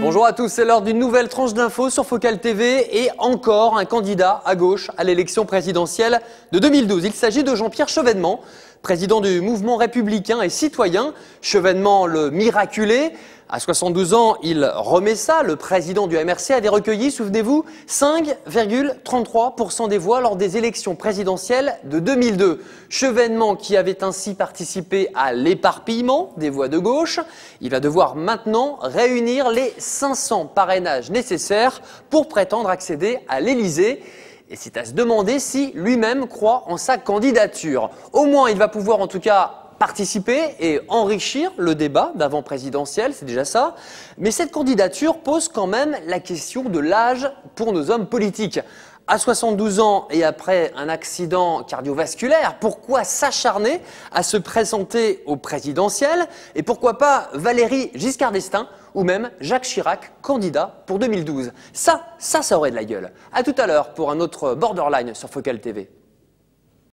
Bonjour à tous, c'est l'heure d'une nouvelle tranche d'infos sur Focal TV et encore un candidat à gauche à l'élection présidentielle de 2012. Il s'agit de Jean-Pierre Chevènement, président du mouvement républicain et citoyen. Chevènement le miraculé. À 72 ans, il remet ça. Le président du MRC avait recueilli, souvenez-vous, 5,33% des voix lors des élections présidentielles de 2002. Chevènement qui avait ainsi participé à l'éparpillement des voix de gauche. Il va devoir maintenant réunir les 500 parrainages nécessaires pour prétendre accéder à l'Élysée. Et c'est à se demander si lui-même croit en sa candidature. Au moins, il va pouvoir en tout cas participer et enrichir le débat d'avant présidentiel, c'est déjà ça. Mais cette candidature pose quand même la question de l'âge pour nos hommes politiques. À 72 ans et après un accident cardiovasculaire, pourquoi s'acharner à se présenter au présidentiel Et pourquoi pas Valérie Giscard d'Estaing ou même Jacques Chirac, candidat pour 2012 Ça, ça, ça aurait de la gueule. À tout à l'heure pour un autre Borderline sur Focal TV.